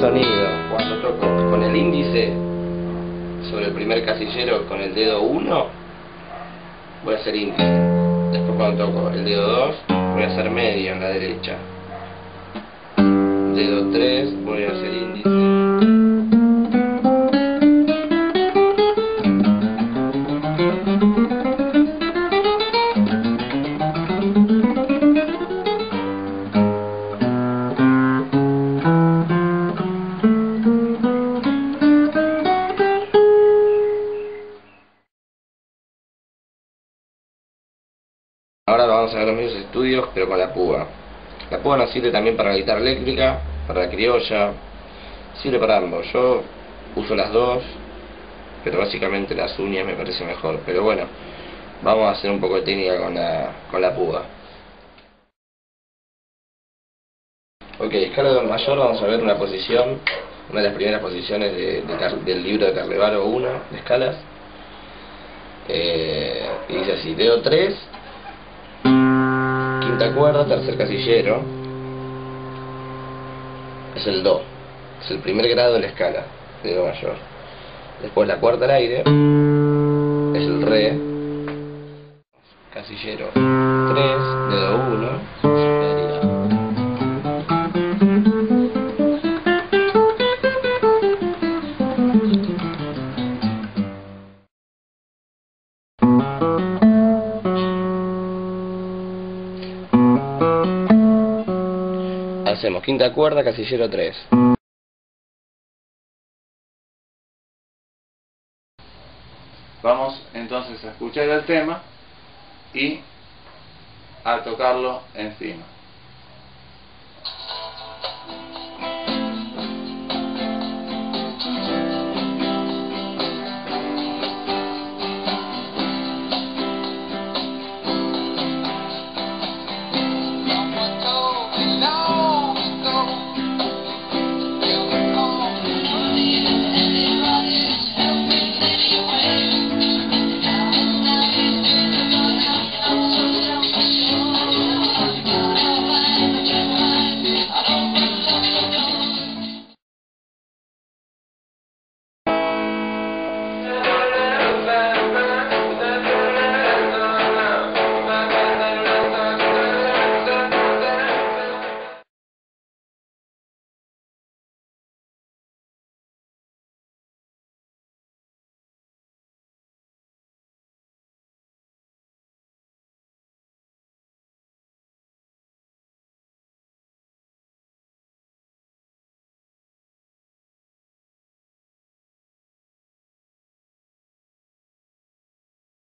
sonido. Cuando toco con el índice sobre el primer casillero con el dedo 1 voy a hacer índice. Después cuando toco el dedo 2 voy a hacer medio en la derecha. Dedo 3 voy a hacer índice Ahora vamos a ver los mismos estudios, pero con la púa. La púa nos sirve también para la guitarra eléctrica, para la criolla, sirve para ambos. Yo uso las dos, pero básicamente las uñas me parece mejor. Pero bueno, vamos a hacer un poco de técnica con la, con la púa. Ok, escala de mayor vamos a ver una posición, una de las primeras posiciones del libro de Carlevaro 1 de escalas. Eh, y dice así, dedo 3, quinta cuerda, tercer casillero, es el Do, es el primer grado de la escala de Do mayor. Después la cuarta al aire, es el Re, casillero 3, dedo 1, Hacemos quinta cuerda, casillero 3. Vamos entonces a escuchar el tema y a tocarlo encima.